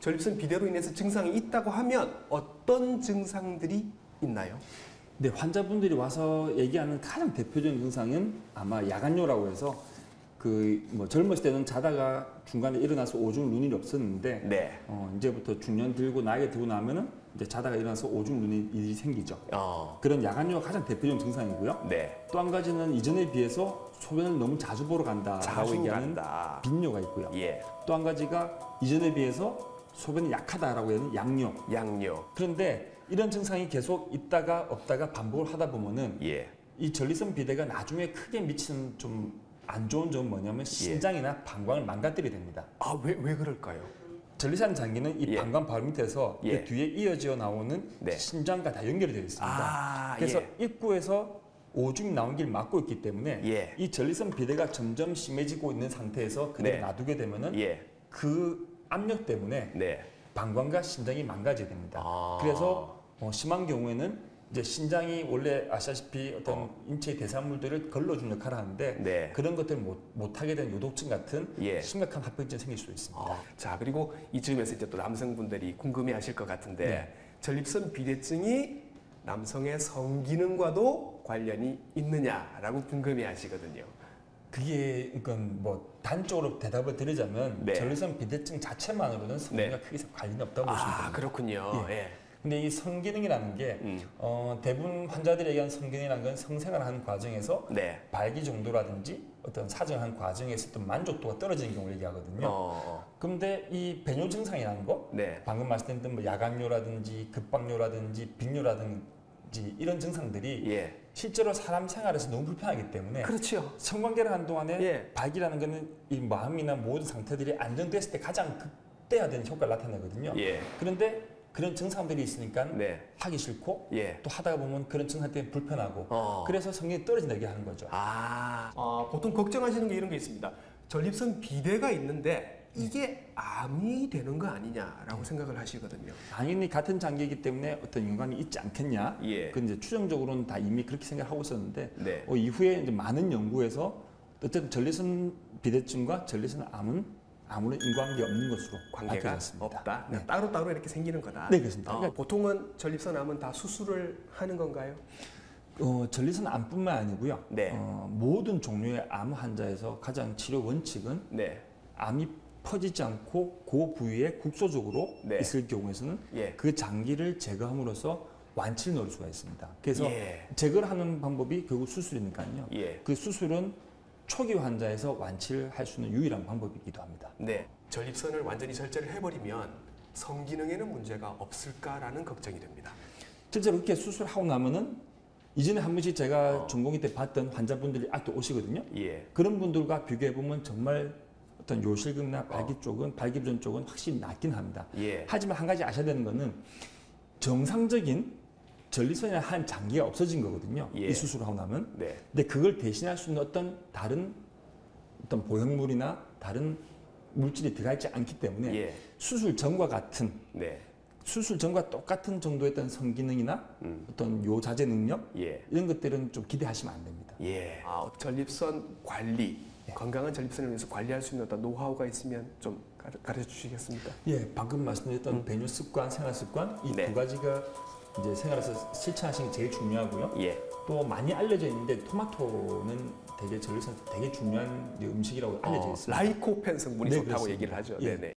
전립선 비대로 인해서 증상이 있다고 하면 어떤 증상들이 있나요? 근데 환자분들이 와서 얘기하는 가장 대표적인 증상은 아마 야간뇨라고 해서 그 뭐 젊었을 때는 자다가 중간에 일어나서 오줌 눈이 없었는데 네. 어, 이제부터 중년 들고 나이가 들고 나면은 이제 자다가 일어나서 오줌 눈이 일이 생기죠. 어. 그런 야간뇨가 가장 대표적인 증상이고요. 네. 또 한 가지는 이전에 비해서 소변을 너무 자주 보러 간다라고 자주 얘기하는 간다. 빈뇨가 있고요. 예. 또 한 가지가 이전에 비해서 소변이 약하다라고 하는 양뇨. 양뇨. 그런데 이런 증상이 계속 있다가 없다가 반복을 하다 보면은 예. 이 전립선 비대가 나중에 크게 미치는 좀 안 좋은 점은 뭐냐면 신장이나 방광을 망가뜨리게 됩니다. 아, 왜, 왜 그럴까요? 전립선 장기는 이 예. 방광 바로 밑에서 예. 그 뒤에 이어져 나오는 네. 신장과 다 연결이 되어 있습니다. 아, 그래서 예. 입구에서 오줌이 나온 길 막고 있기 때문에 예. 이 전립선 비대가 점점 심해지고 있는 상태에서 그대로 네. 놔두게 되면은 예. 그 압력 때문에 네. 방광과 신장이 망가지게 됩니다. 아. 그래서 어, 심한 경우에는 이제 신장이 원래 아시다시피 어떤 인체의 대사물들을 걸러주는 역할을 하는데 네. 그런 것들을 못, 못하게 되는 요독증 같은 예. 심각한 합병증이 생길 수 있습니다. 아, 자, 그리고 이쯤에서 이제 또 남성분들이 궁금해 하실 것 같은데 네. 전립선 비대증이 남성의 성기능과도 관련이 있느냐라고 궁금해 하시거든요. 그게 그러니까 뭐 단적으로 대답을 드리자면 네. 전립선 비대증 자체만으로는 성기가 네. 크게 관련이 없다고 보시면 아, 됩니다. 그렇군요. 예. 근데 이 성기능이라는 게 음. 어, 대부분 환자들이 얘기하는 성기능이라는 건 성생활하는 과정에서 네. 발기 정도라든지 어떤 사정한 과정에서 어떤 만족도가 떨어지는 경우를 얘기하거든요. 어, 어. 그런데 이 배뇨 증상이라는 거, 네. 방금 말씀드린 뭐 야간뇨라든지 급박뇨라든지 빈뇨라든지 이런 증상들이 예. 실제로 사람 생활에서 너무 불편하기 때문에 그렇죠. 성관계를 하는 동안에 예. 발기라는 거는 이 마음이나 모든 상태들이 안정됐을 때 가장 극대화되는 효과를 나타내거든요. 예. 그런데 그런 증상들이 있으니까 네. 하기 싫고 예. 또 하다가 보면 그런 증상 때문에 불편하고 어. 그래서 성격이 떨어진다고 하는 거죠. 아, 아, 보통 걱정하시는 게 이런 게 있습니다. 전립선 비대가 있는데 이게 암이 되는 거 아니냐라고 생각을 하시거든요. 당연히 같은 장기이기 때문에 어떤 연관이 있지 않겠냐. 예. 그건 이제 추정적으로는 다 이미 그렇게 생각하고 있었는데 네. 어, 이후에 이제 많은 연구에서 어쨌든 전립선 비대증과 전립선 암은 아무런 인과관계 없는 것으로 관계가 밝혀졌습니다. 없다. 네. 따로 따로 이렇게 생기는 거다. 네, 그렇습니다. 어, 그러니까- 보통은 전립선 암은 다 수술을 하는 건가요? 어, 전립선 암뿐만 아니고요. 네. 어, 모든 종류의 암 환자에서 가장 치료 원칙은 네. 암이 퍼지지 않고 그 부위에 국소적으로 네. 있을 경우에는 예. 그 장기를 제거함으로써 완치를 넣을 수가 있습니다. 그래서 예. 제거를 하는 방법이 결국 수술이니까요. 예. 그 수술은 초기 환자에서 완치를 할 수 있는 유일한 방법이기도 합니다. 네. 전립선을 완전히 절제를 해버리면 성기능에는 문제가 없을까라는 걱정이 됩니다. 실제로 그렇게 수술하고 나면은 이전에 한 번씩 제가 어. 전공의 때 봤던 환자분들이 아직도 오시거든요. 예. 그런 분들과 비교해 보면 정말 어떤 요실금이나 발기 어. 쪽은 발기부전 쪽은 확실히 낫긴 합니다. 예. 하지만 한 가지 아셔야 되는 거는 정상적인 전립선이나 한 장기가 없어진 거거든요. 예. 이 수술을 하고 나면. 네. 근데 그걸 대신할 수 있는 어떤 다른 어떤 보형물이나 다른 물질이 들어가 있지 않기 때문에 예. 수술 전과 같은 네. 수술 전과 똑같은 정도의 어떤 성기능이나 음. 어떤 요자재 능력 예. 이런 것들은 좀 기대하시면 안 됩니다. 예. 아, 전립선 관리, 건강한 전립선을 위해서 관리할 수 있는 어떤 노하우가 있으면 좀 가르- 가르쳐 주시겠습니까? 예, 방금 말씀드렸던 배뇨 습관, 생활 습관 이두 음. 네. 가지가 이제 생활에서 실천하시는 게 제일 중요하고요. 예. 또 많이 알려져 있는데 토마토는 되게 전립선 되게 중요한 음식이라고 알려져 어, 있습니다. 라이코펜 성분이 네, 좋다고 그렇습니다. 얘기를 하죠. 예. 네네.